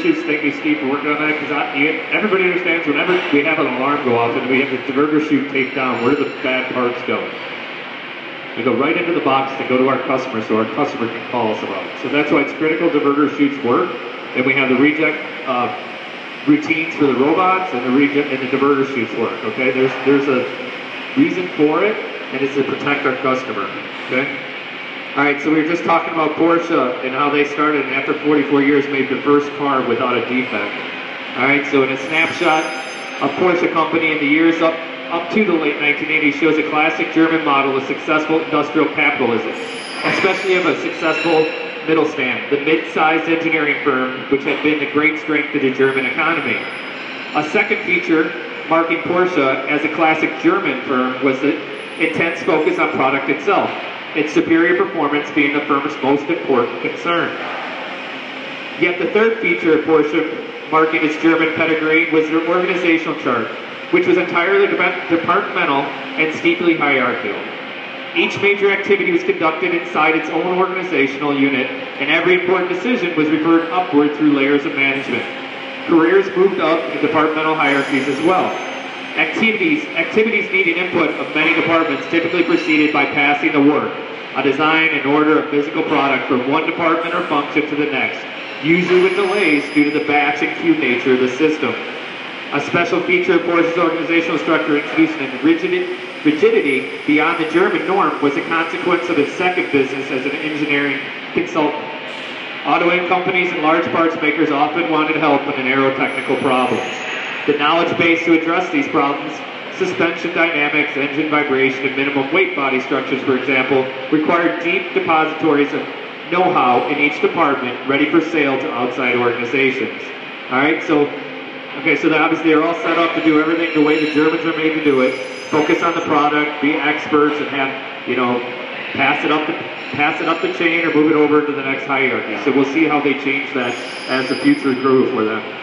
Thank you, Steve, for working on that because everybody understands whenever we have an alarm go off and we have the diverter chute taped down, where do the bad parts go? They go right into the box to go to our customer so our customer can call us about it. So that's why it's critical diverter chutes work. And we have the reject uh, routines for the robots and the reject and the diverter chutes work. Okay, there's there's a reason for it, and it's to protect our customer. Okay. All right, so we were just talking about Porsche and how they started and after 44 years made the first car without a defect. All right, so in a snapshot, a Porsche company in the years up, up to the late 1980s shows a classic German model of successful industrial capitalism, especially of a successful Mittelstand, the mid-sized engineering firm which had been the great strength of the German economy. A second feature marking Porsche as a classic German firm was the intense focus on product itself its superior performance being the firm's most important concern. Yet the third feature of Porsche, marking its German pedigree, was their organizational chart, which was entirely departmental and steeply hierarchical. Each major activity was conducted inside its own organizational unit, and every important decision was referred upward through layers of management. Careers moved up in departmental hierarchies as well. Activities, activities needing input of departments typically proceeded by passing the work, a design and order of physical product from one department or function to the next, usually with delays due to the batch and queue nature of the system. A special feature of Porsche's organizational structure introducing rigidity, rigidity beyond the German norm was a consequence of its second business as an engineering consultant. Auto companies and large parts makers often wanted help in aerotechnical problems. The knowledge base to address these problems, suspension dynamics, engine vibration, and minimum weight body structures, for example, require deep depositories of know-how in each department ready for sale to outside organizations. All right, so okay, so obviously they're all set up to do everything the way the Germans are made to do it. Focus on the product, be experts, and have you know pass it up the pass it up the chain or move it over to the next hierarchy. So we'll see how they change that as the future grew for them.